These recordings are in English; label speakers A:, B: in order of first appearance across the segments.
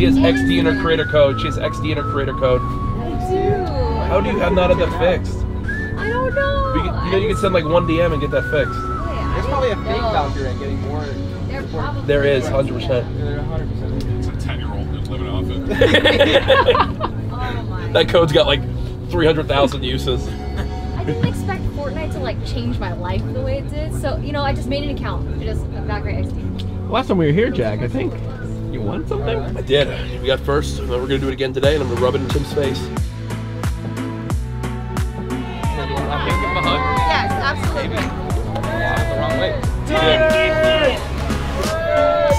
A: She has XD in her creator code. She has XD in her creator code. I do. How do you have none of that fixed?
B: I don't know.
A: You, can- you know you can send like one DM and get that fixed.
C: Oh, There's probably a fake Valkyrie getting more.
B: There
A: There is, 100%.
C: They're 100%.
D: It's a 10 year old that's living off it.
B: Oh my.
A: That code's got like 300,000 uses.
B: I didn't expect Fortnite to like change my life the way it did. So you know, I just made an account. It just Valkyrie XD.
E: Last time we were here, Jack, I think you won something.
A: I did. We got first. and We're gonna do it again today, and I'm gonna rub it in Tim's face.
C: I can't give him.
B: Yes, absolutely.
C: The wrong way.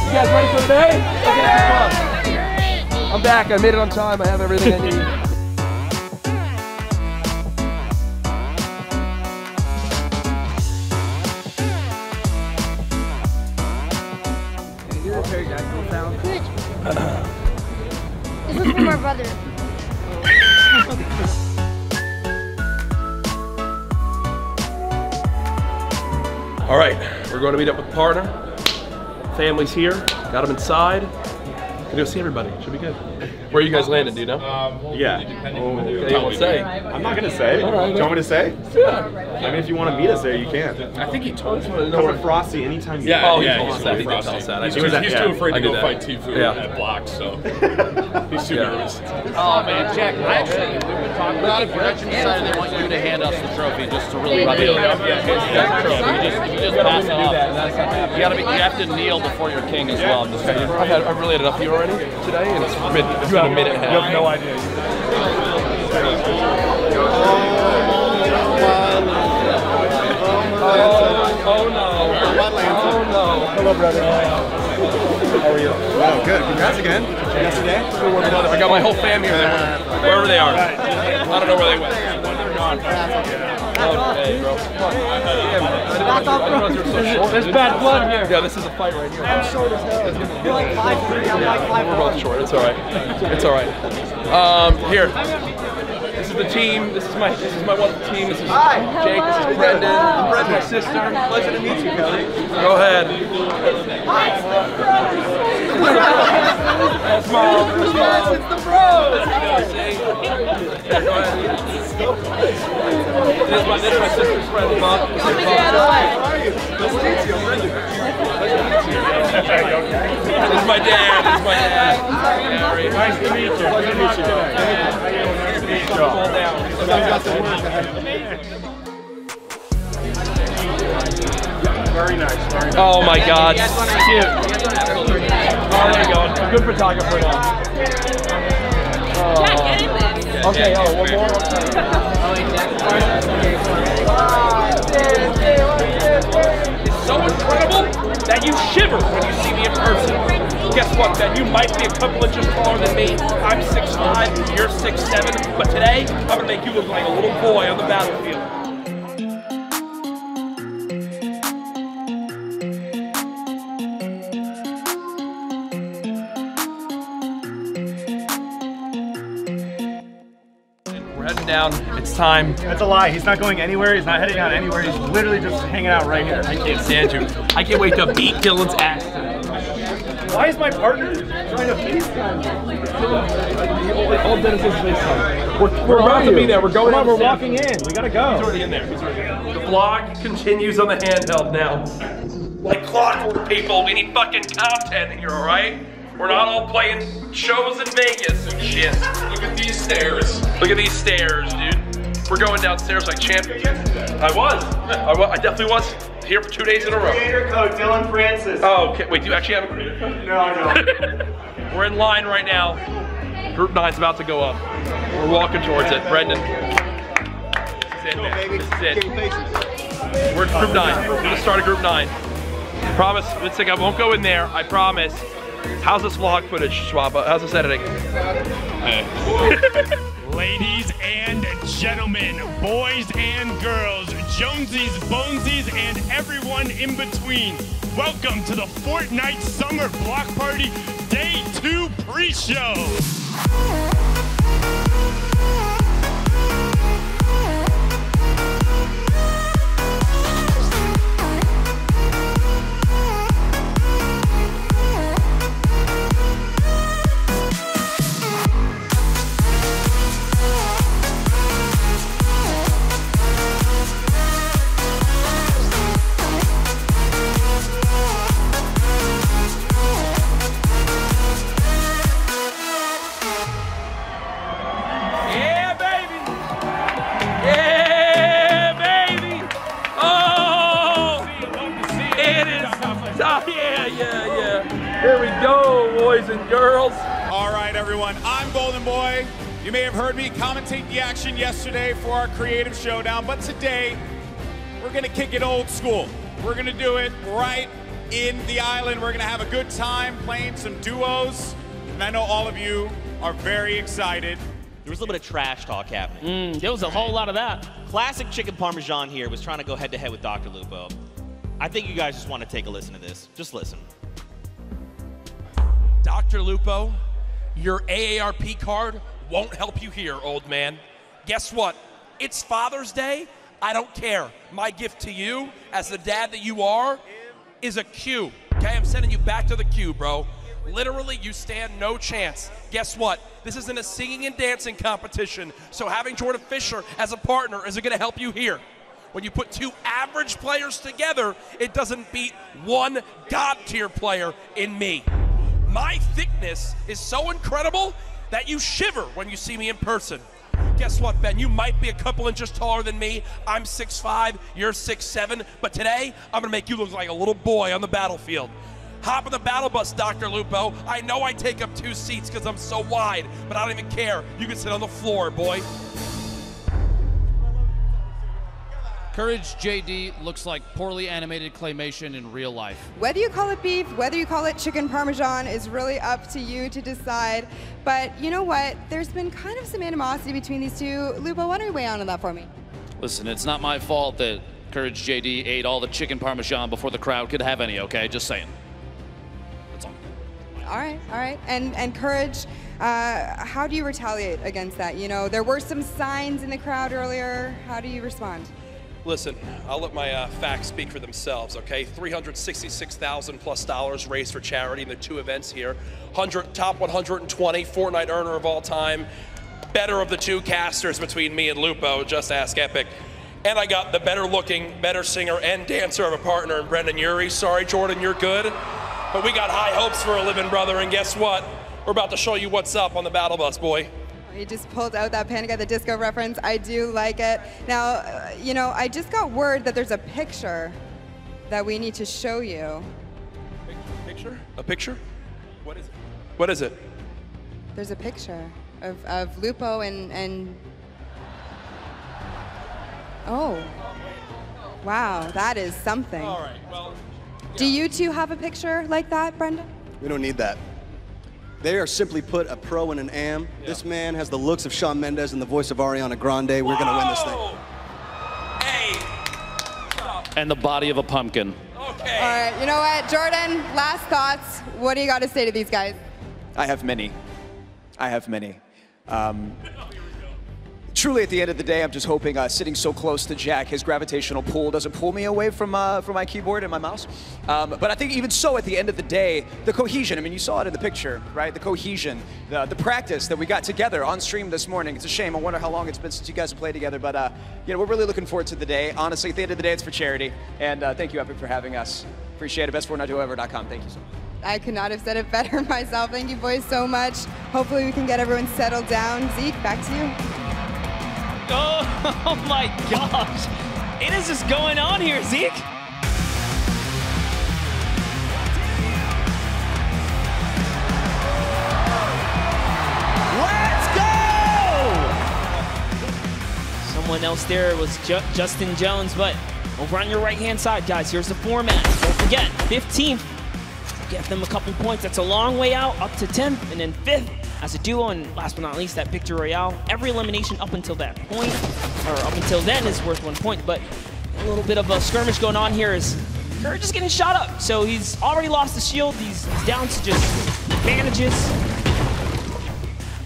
A: You guys ready for today? Okay, come on. I'm back. I made it on time. I have everything I need.
B: This brother.
A: All right, we're going to meet up with partner. Family's here. Got them inside. Gonna go see everybody. Should be good. Where are you guys landing? Do you know?
F: Um, yeah.
A: Oh, okay, you want say?
F: I'm not gonna say.
A: All right.
F: Do you want me to say?
A: Yeah.
F: I mean, if you want to meet us there, you can.
A: I think he told us. What
F: Come to Frosty anytime you
D: Yeah,
A: Oh,
D: yeah,
A: he told
D: he's
A: us that. He
D: totally
A: did tell us that. I
D: He's, too, he's
F: Yeah,
D: too afraid to go
A: that.
D: fight Tfue
A: Yeah.
D: at blocks, so he's too
A: Yeah.
D: nervous.
G: Oh man, Jack, I actually, we've been talking about it. Gretchen decided they want you to hand us the trophy just to really rub it in. Yeah, yeah, You just, you just pass it off. You gotta be, you have to kneel before your king as well.
A: I've, had, I've really had enough of you already today, and it's been, it's been a minute and a half.
F: You have no idea.
A: Oh, oh no. Oh no. Oh, Hello, brother. How are you?
F: Oh, good. Congrats again. Yesterday.
A: I got my whole family there. Uh, Wherever they are. I don't know where they went. They're gone. Hey, bro. Come on. Yeah, man. I didn't realize you were so short,
E: There's bad blood here.
A: Yeah, this is a fight right here. I'm short as hell. You're like 5'3", I'm like 5'1". We're both short. It's all right. It's all right. Um, here. This is the team. This is my this is my wonderful team. This is Jake. This is Brendon. Brendon, my sister. Pleasure to meet you, Kelly. Go ahead. That's mom. That's mom. It's the bros. Go ahead. This is my, this is my sister's friend, Mom. Say This is my dad. This is my dad. Nice to meet you. Pleasure to meet you. Nice to meet you. Fall down.
F: Very nice. Very nice.
A: Oh my God. Cute. Oh, there you go. Good photographer now. Oh. Okay, oh, one more. You might be a couple inches taller than me. I'm 6'5", you're 6'7", but today, I'm gonna make you look like a little boy on the battlefield. We're heading down. It's time.
F: That's a lie. He's not going anywhere. He's not heading out anywhere. He's literally just hanging out right here.
A: I can't stand you. I can't wait to beat Dillon's ass.
F: Why is my partner trying to FaceTime?
A: All Dennis is FaceTime. We're, we're about to be there. We're going
F: Come on, we're walking in. We gotta
A: He's
F: go.
A: already in there. He's already in there. The vlog continues on the handheld now. Like clockwork, people. We need fucking content here, all right? We're not all playing shows in Vegas and shit.
D: Look at these stairs.
A: Look at these stairs, dude. We're going downstairs like champions. I was. I, wa- I definitely was here for two days in a row.
F: Creator code Dillon Francis.
A: Oh, okay. Wait, do you actually have a creator code?
F: No, no.
A: We're in line right now. Group nine's about to go up. We're walking towards it. Brendon. This is it, man. This is it. We're at group nine. We're gonna start at group nine. Promise, let's think I won't go in there. I promise. How's this vlog footage, Swappa? How's this editing?
H: Ladies and gentlemen, boys and girls, Jonesies, Bonesies, and everyone in between, welcome to the Fortnite Summer Block Party Day 2 pre-show.
I: Everyone. I'm Golden Boy. You may have heard me commentate the action yesterday for our creative showdown, but today we're going to kick it old school. We're going to do it right in the island. We're going to have a good time playing some duos. And I know all of you are very excited.
J: There was a little bit of trash talk happening.
C: Mm, there was a whole lot of that.
J: Classic chicken parmesan here was trying to go head to head with Dr. Lupo. I think you guys just want to take a listen to this. Just listen.
A: Dr. Lupo, your AARP card won't help you here, old man. Guess what? It's Father's Day. I don't care. My gift to you, as the dad that you are, is a cue. Okay, I'm sending you back to the queue, bro. Literally, you stand no chance. Guess what? This isn't a singing and dancing competition, so having Jordan Fisher as a partner isn't going to help you here. When you put two average players together, it doesn't beat one God tier player in me. My thickness is so incredible that you shiver when you see me in person. Guess what, Ben? You might be a couple inches taller than me. I'm 6'5, you're 6'7, but today I'm gonna make you look like a little boy on the battlefield. Hop in the battle bus, Dr. Lupo. I know I take up two seats because I'm so wide, but I don't even care. You can sit on the floor, boy.
G: Courage JD looks like poorly animated claymation in real life.
K: Whether you call it beef, whether you call it chicken parmesan is really up to you to decide. But you know what? There's been kind of some animosity between these two. Lupo, why don't you weigh on that for me?
G: Listen, it's not my fault that Courage JD ate all the chicken parmesan before the crowd could have any, okay? Just saying. That's all.
K: All right, all right. And and courage. Uh, how do you retaliate against that? You know, there were some signs in the crowd earlier. How do you respond?
A: Listen, I'll let my uh, facts speak for themselves, okay? 366,000 plus dollars raised for charity in the two events here. 100, top 120 Fortnite earner of all time. Better of the two casters between me and Lupo, just ask Epic. And I got the better looking, better singer and dancer of a partner in Brendon Urie. Sorry, Jordan, you're good. But we got high hopes for a living brother, and guess what? We're about to show you what's up on the battle bus, boy.
K: You just pulled out that Panic at the Disco reference. I do like it. Now, uh, you know, I just got word that there's a picture that we need to show you.
A: Picture? A picture? What is it? What is it?
K: There's a picture of, of Lupo and, and. Oh. Wow, that is something.
A: All right, well.
K: Do you two have a picture like that, Brenda?
L: We don't need that. They are simply put a pro and an am. This man has the looks of Shawn Mendes and the voice of Ariana Grande. We're going to win this thing.
G: And the body of a pumpkin.
K: All right, you know what, Jordan, last thoughts. What do you got to say to these guys?
M: I have many. I have many. Um, truly, at the end of the day, I'm just hoping uh, sitting so close to Jack, his gravitational pull doesn't pull me away from uh, from my keyboard and my mouse. Um, but I think even so, at the end of the day, the cohesion. I mean, you saw it in the picture, right? The cohesion, the, the practice that we got together on stream this morning. It's a shame. I wonder how long it's been since you guys have played together. But uh, you know, we're really looking forward to the day. Honestly, at the end of the day, it's for charity. And uh, thank you, Epic, for having us. Appreciate it. BestFortniteWhoever.com. Thank you so much.
K: I could not have said it better myself. Thank you boys so much. Hopefully we can get everyone settled down. Zeke, back to you.
N: Oh, oh my gosh. It is just going on here, Zeke? Let's go! Someone else there was Ju Justin Jones, but over on your right-hand side, guys, here's the format. Don't forget, 15th, get them a couple points. That's a long way out, up to 10th, and then 5th as a duo, and last but not least, that Victory Royale. Every elimination up until that point, or up until then, is worth one point, but a little bit of a skirmish going on here is Courage is getting shot up, so he's already lost the shield. He's, he's down to just bandages.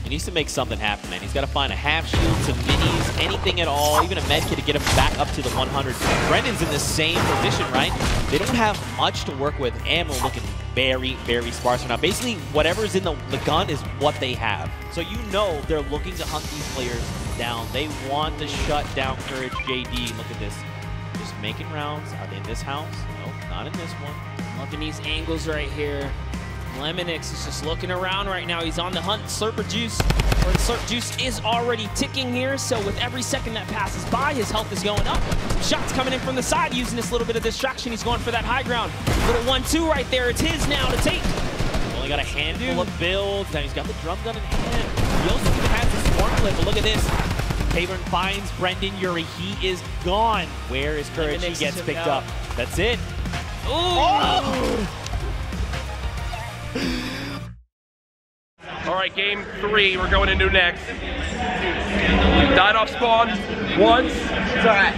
J: He needs to make something happen, man. He's got to find a half shield, some minis, anything at all, even a med kit to get him back up to the 100. Brendon's in the same position, right? They don't have much to work with. Ammo looking very, very sparse now. Basically, whatever's in the, the gun is what they have. So you know they're looking to hunt these players down. They want to shut down Courage JD. Look at this. Just making rounds. Are they in this house? No, not in this one.
N: Loving these angles right here. Lemonix is just looking around right now. He's on the hunt. Slurper Juice, or the Slurp Juice is already ticking here. So with every second that passes by, his health is going up. Shots coming in from the side using this little bit of distraction. He's going for that high ground. Little one-two right there. It's his now to take.
J: Only got a handful of builds. Now he's got the drum gun in hand. He also even has the swarm clip, but look at this. Favorite finds Brendon Urie. He is gone. Where is Courage? He gets picked
N: out.
J: up. That's it.
N: Oh!
A: Right, game three. We're going into next. Died off spawn once. It's all right.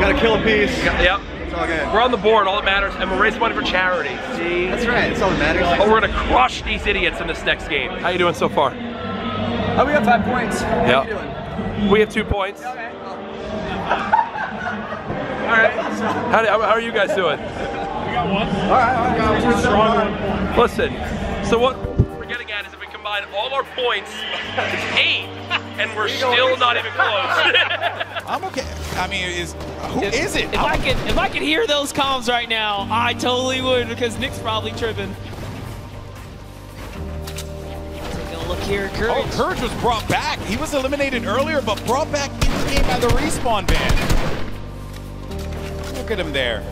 F: Gotta kill a piece.
A: Yep.
F: It's all good.
A: We're on the board. All that matters, and we're raising money for charity. See?
F: That's right. That's all that matters.
A: Oh, we're gonna crush these idiots in this next game. How you doing so far?
F: Oh, we got five points. How
A: Yeah.
F: you doing?
A: We have two points.
F: All right.
A: How, how are you guys doing?
F: We got one. All right. All right. We're strong one.
A: Listen, so what combine points, it's eight, and we're still not even close.
I: I'm okay. I mean, is who
N: If-
I: is it?
N: If I could, if I could hear those comms right now, I totally would because Nick's probably tripping. Taking a look here,
I: Oh,
N: Courage.
I: Courage was brought back. He was eliminated earlier, but brought back into the game by the respawn van. Look at him there.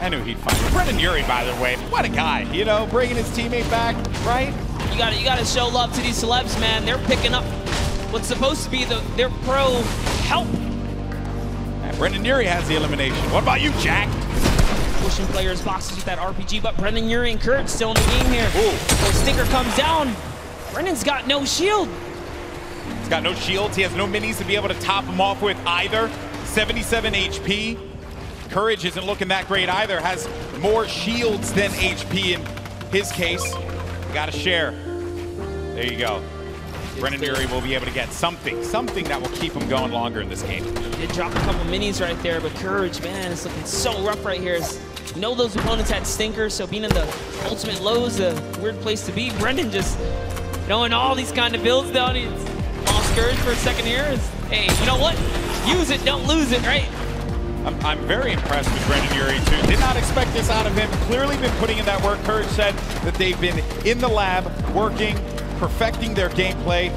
I: I knew he'd find it. Brendon Urie, by the way, what a guy. You know, bringing his teammate back, right?
N: You got to you got to show love to these celebs, man. They're picking up what's supposed to be the their pro help.
I: And Brendon Urie has the elimination. What about you, Jack?
N: Pushing players boxes with that RPG, but Brendon Urie and Courage still in the game here. So Stinker comes down. Brendon's got no shield.
I: He's got no shields. He has no minis to be able to top him off with either. 77 HP. Courage isn't looking that great either. Has more shields than HP in his case. Got to share. There you go. Brendon Urie will be able to get something, something that will keep him going longer in this game.
N: Did drop a couple minis right there, but Courage, man, it's looking so rough right here. It's- You know those opponents had stinkers, so being in the ultimate low is a weird place to be. Brendon just knowing all these kind of builds down. He's lost Courage for a second here. Is, hey, you know what? Use it, don't lose it, right?
I: I'm, I'm very impressed with Brendon Urie, too. Did not expect this out of him. Clearly been putting in that work. Courage said that they've been in the lab, working, perfecting their gameplay.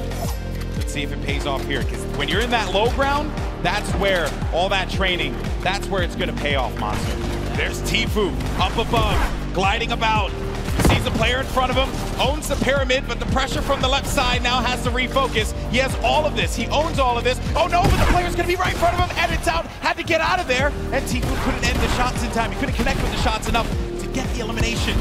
I: Let's see if it pays off here, because when you're in that low ground, that's where all that training, that's where it's going to pay off, Monster. There's Tfue up above, gliding about. Sees a player in front of him, owns the pyramid, but the pressure from the left side now has to refocus. He has all of this. He owns all of this. Oh no, but the player's gonna be right in front of him, and it's out. Had to get out of there, and Tfue couldn't end the shots in time. He couldn't connect with the shots enough to get the elimination.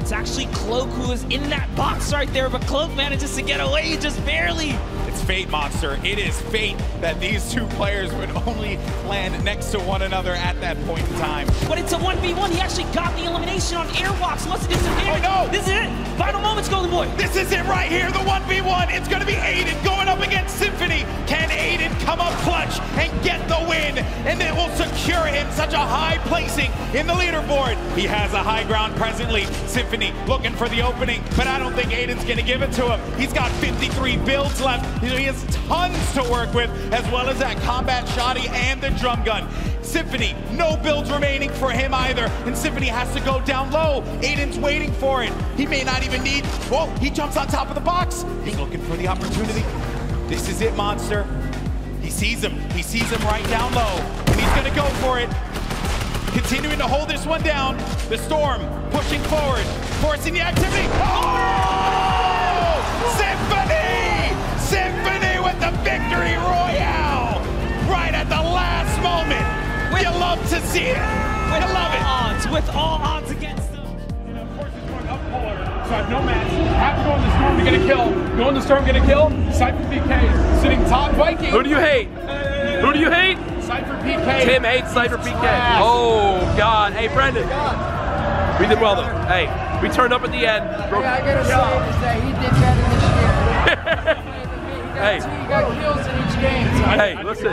N: It's actually Cloak who is in that box right there, but Cloak manages to get away just barely.
I: It's fate, Monster. It is fate that these two players would only land next to one another at that point in time.
N: But it's a 1v1. He actually got the elimination on Airwaks. Must have disadvantage.
I: Oh, no.
N: This is it. Final moments, Golden Boy.
I: This is it right here, the 1v1. It's going to be Aiden going up against Symphony. Can Aiden come up clutch and get the win? And it will secure him such a high placing in the leaderboard. He has a high ground presently. Symphony looking for the opening, but I don't think Aiden's going to give it to him. He's got 53 builds left. He has tons to work with, as well as that combat shoddy and the drum gun. Symphony, no builds remaining for him either, and Symphony has to go down low. Aiden's waiting for it. He may not even need. Whoa, he jumps on top of the box. He's looking for the opportunity. This is it, Monster. He sees him. He sees him right down low, and he's gonna go for it. Continuing to hold this one down. The Storm pushing forward, forcing the activity. Oh! See it.
N: With
I: you love it.
N: odds, with all odds against them.
H: So I have no match. Have to go in the storm to get a kill. Go in the storm, get a kill. Cypher PK sitting top Viking.
A: Who do you hate? Who do you hate?
H: Cypher PK.
A: Tim hates Cypher PK. Oh, God. Hey, Brendon. We did well, though. Hey, we turned up at the end. Broke-
O: I gotta say is that he did better this year.
A: Hey.
O: He got kills in each game. So
A: Hey, listen.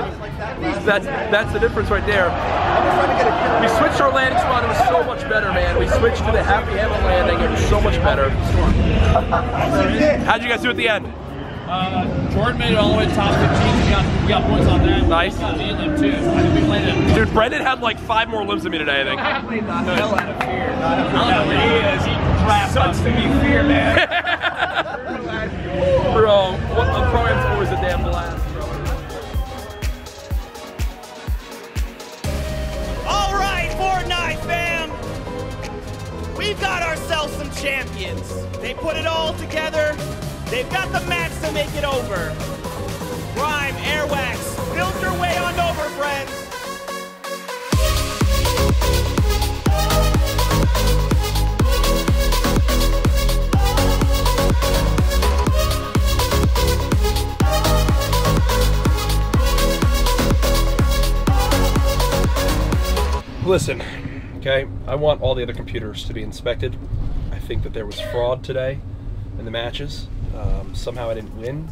A: That's that's the difference right there. We switched our landing spot. It was so much better, man. We switched to the happy hammer landing. It was so much better. How'd you guys do at the end?
C: Uh, Jordan made it all the way to top 15. We got, we got points on that.
A: Nice.
C: Got me and them too. I think we played it.
A: Dude, Brendon had like five more limbs than me today, I think.
C: I played the hell out of fear. I don't know where he is. He crap
G: sucks to be fear, man.
A: Bro, what the program's always a damn blast,
J: champions. They put it all together. They've got the mats to make it over. Rhyme, Airwaks, build your way on over, friends.
A: Listen, okay, I want all the other computers to be inspected. Think that there was fraud today in the matches. Um, somehow I didn't win.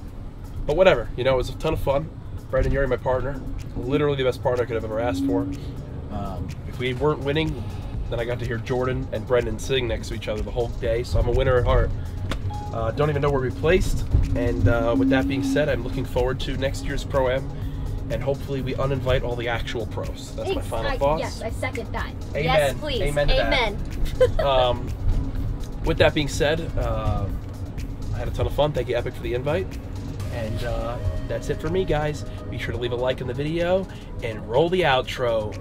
A: But whatever, you know, it was a ton of fun. Brendon, you're my partner. Literally the best partner I could have ever asked for. Um, if we weren't winning, then I got to hear Jordan and Brendon sing next to each other the whole day, so I'm a winner at heart. Uh, don't even know where we placed. And uh, with that being said, I'm looking forward to next year's Pro Am, and hopefully we uninvite all the actual pros. That's my final
B: I-
A: thoughts.
B: Yes, I second that.
A: Amen.
B: Yes, please.
A: Amen.
B: Amen.
A: um, with that being said, uh, I had a ton of fun. Thank you, Epic, for the invite. And uh, that's it for me, guys. Be sure to leave a like in the video and roll the outro.